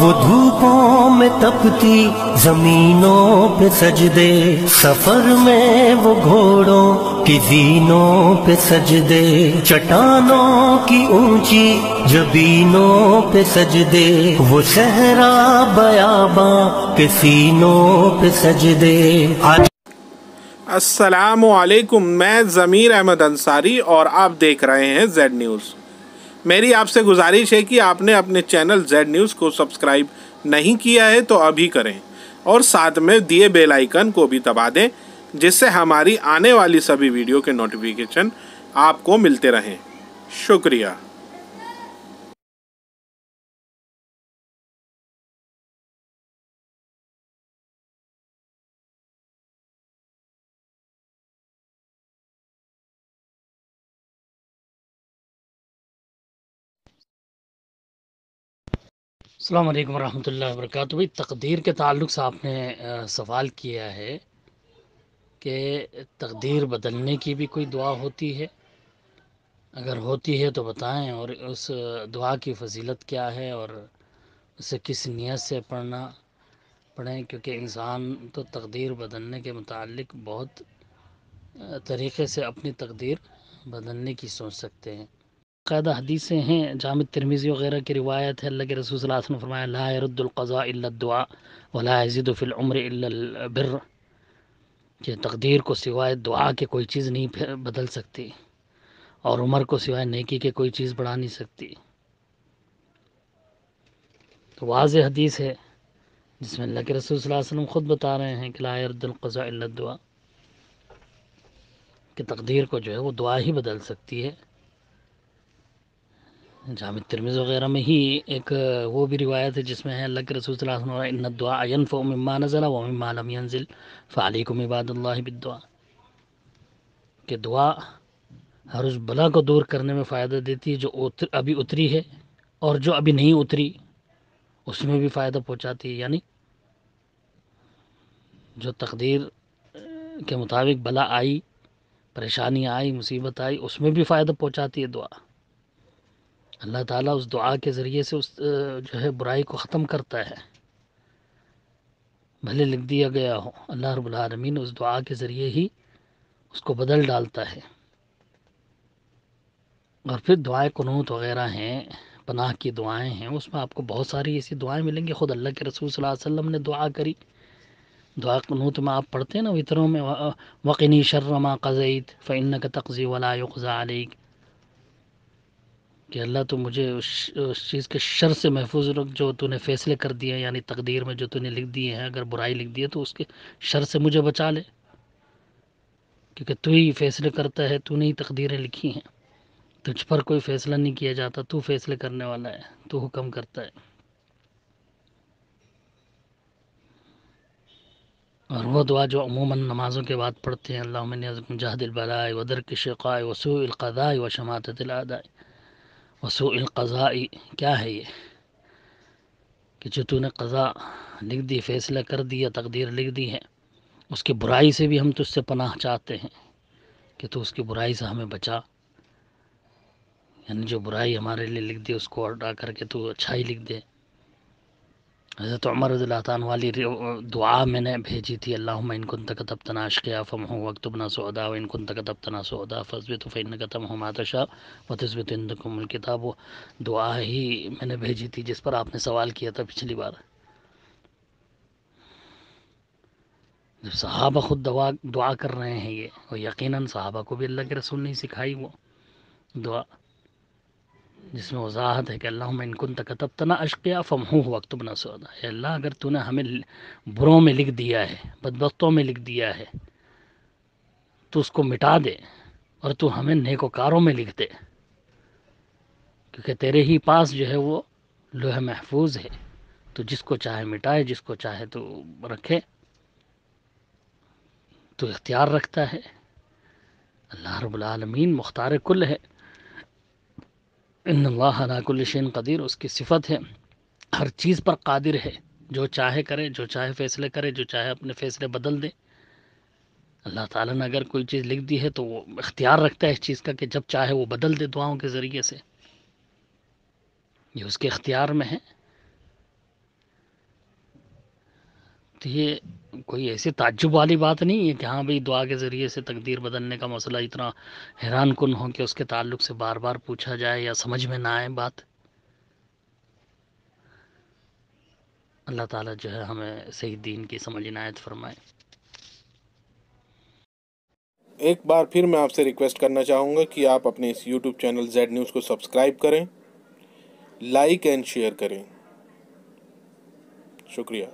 وہ دھوپوں میں تپتی، زمینوں پہ سجدے، سفر میں وہ گھوڑوں کی زینوں پہ سجدے، چٹانوں کی اونچی جبینوں پہ سجدے، وہ صحرا بیاباں کے سینوں پہ سجدے۔ السلام علیکم، میں ضمیر احمد انصاری اور آپ دیکھ رہے ہیں زیڈ نیوز۔ میری آپ سے گزارش ہے کہ آپ نے اپنے چینل زیڈ نیوز کو سبسکرائب نہیں کیا ہے تو ابھی کریں اور ساتھ میں دیے بیل آئیکن کو بھی دبا دیں، جس سے ہماری آنے والی سبھی ویڈیو کے نوٹیفیکیشن آپ کو ملتے رہیں۔ شکریہ۔ السلام علیکم ورحمۃ اللہ وبرکاتہ۔ بھائی، تقدیر کے تعلق سے آپ نے سوال کیا ہے کہ تقدیر بدلنے کی بھی کوئی دعا ہوتی ہے؟ اگر ہوتی ہے تو بتائیں، اور اس دعا کی فضیلت کیا ہے؟ اور اسے کس نیت سے پڑھنا پڑھیں؟ کیونکہ انسان تو تقدیر بدلنے کے متعلق بہت طریقے سے اپنی تقدیر بدلنے کی سوچ سکتے ہیں۔ قاعدہ حدیثیں ہیں جامع ترمیزی وغیرہ کی روایت ہے، اللہ کے رسول صلی اللہ علیہ وسلم فرمایا، لا يرد القضاء الا الدعاء ولا يزيد في العمر الا البر. کہ تقدیر کو سوائے دعا کے کوئی چیز نہیں بدل سکتی اور عمر کو سوائے نیکی کے کوئی چیز بڑھا نہیں سکتی۔ تو واضح حدیث ہے جس میں اللہ کے رسول صلی اللہ علیہ وسلم خود بتا رہے ہیں کہ لا يرد القضاء الا الدعاء، کہ تقدیر کو جو ہے وہ دعا ہی بدل سکتی ہے۔ جامع ترمیز وغیرہ میں ہی ایک، وہ بھی روایت ہے جس میں ہے، اللہ کے رسول صلی اللہ علیہ وسلم ان الدعاء ينفع مما نزل ومما لم ينزل فعليكم عباد الله بالدعاء. کہ دعا ہر اس بلا کو دور کرنے میں فائدہ دیتی ہے، جو ابھی اتری ہے اور جو ابھی نہیں اتری، اس میں بھی فائدہ پہنچاتی ہے۔ یعنی جو تقدیر کے مطابق بلا آئی، پریشانی آئی، مصیبت آئی، اس میں بھی فائدہ پہنچاتی ہے دعا۔ اللہ تعالیٰ اس دعا کے ذریعے سے اس جو ہے برائی کو ختم کرتا ہے۔ بھلے لکھ دیا گیا ہو۔ اللہ رب العالمین اس دعا کے ذریعے ہی اس کو بدل ڈالتا ہے۔ اور پھر دعائیں قنوت وغیرہ ہیں، پناہ کی دعائیں ہیں، اس میں آپ کو بہت ساری ایسی دعائیں ملیں گی۔ خود اللہ کے رسول صلی اللہ علیہ وسلم نے دعا کری۔ دعا قنوت میں آپ پڑھتے ہیں نا وطروں میں وقنی شرما قزعید فعن کا تقزی ولا علیک کہ اللہ تو مجھے اس چیز کے شر سے محفوظ رکھ، جو تو نے فیصلے کر دیے ہیں یعنی تقدیر میں جو تو نے لکھ دیے ہیں، اگر برائی لکھ دی ہے تو اس کے شر سے مجھے بچا لے۔ کیونکہ تو ہی فیصلے کرتا ہے، تو نے ہی تقدیریں لکھی ہیں۔ تجھ پر کوئی فیصلہ نہیں کیا جاتا، تو فیصلے کرنے والا ہے، تو حکم کرتا ہے۔ اور وہ دعا جو عموماً نمازوں کے بعد پڑھتے ہیں اللہ من جہد البلائے ودر کی شقائے وسوء القضاء و شماتت الادائی وسوء القضاء، کیا ہے یہ؟ کہ جو تو نے قضا لکھ دی، فیصلہ کر دیا تقدیر لکھ دی ہے، اس کی برائی سے بھی ہم تجھ سے پناہ چاہتے ہیں کہ تو اس کی برائی سے ہمیں بچا۔ یعنی جو برائی ہمارے لیے لکھ دی، اس کو ہٹا کر کے تو اچھائی لکھ دے۔ حضرت عمر رضی اللہ تعالیٰ والی دعا میں نے بھیجی تھی، اللہم ان کن تکتبتنا عشقیا فمحو وقتبنا سعودا و ان کن تکتبتنا سعودا فضبت فإنک تمحو ما تشاء وتثبت عندکم الکتاب. دعا ہی میں نے بھیجی تھی، جس پر آپ نے سوال کیا تھا پچھلی بار۔ جب صحابہ خود دعا دعا کر رہے ہیں یہ، اور یقیناً صحابہ کو بھی اللہ کے رسول نے سکھائی وہ دعا۔ جس میں وضاحت ہے کہ اللہ ان کن تکتبتنا اشقیا فمحو وقتبنا سعودا اے اللہ، اگر تو نے ہمیں بروں میں لکھ دیا ہے، بدبختوں میں لکھ دیا ہے، تو اس کو مٹا دے اور تو ہمیں نیکوکاروں میں لکھ دے۔ کیونکہ تیرے ہی پاس جو ہے وہ لوح محفوظ ہے۔ تو جس کو چاہے مٹائے، جس کو چاہے تو رکھے۔ تو اختیار رکھتا ہے۔ اللہ رب العالمین مختار کل ہے۔ ان اللہ حلاک الشین قدیر، اس کی صفت ہے، ہر چیز پر قادر ہے۔ جو چاہے کرے، جو چاہے فیصلے کرے، جو چاہے اپنے فیصلے بدل دے۔ اللہ تعالیٰ نے اگر کوئی چیز لکھ دی ہے تو وہ اختیار رکھتا ہے اس چیز کا کہ جب چاہے وہ بدل دے دعاؤں کے ذریعے سے۔ یہ اس کے اختیار میں ہے۔ تو یہ کوئی ایسی تعجب والی بات نہیں ہے کہ ہاں بھئی دعا کے ذریعے سے تقدیر بدلنے کا مسئلہ اتنا حیران کن ہو کہ اس کے تعلق سے بار بار پوچھا جائے یا سمجھ میں نہ آئے بات؟ اللہ تعالیٰ جو ہے ہمیں صحیح دین کی سمجھ عنایت فرمائے۔ ایک بار پھر میں آپ سے ریکویسٹ کرنا چاہوں گا کہ آپ اپنے اس یوٹیوب چینل زیڈ نیوز کو سبسکرائب کریں لائک اینڈ شیئر کریں۔ شکریہ۔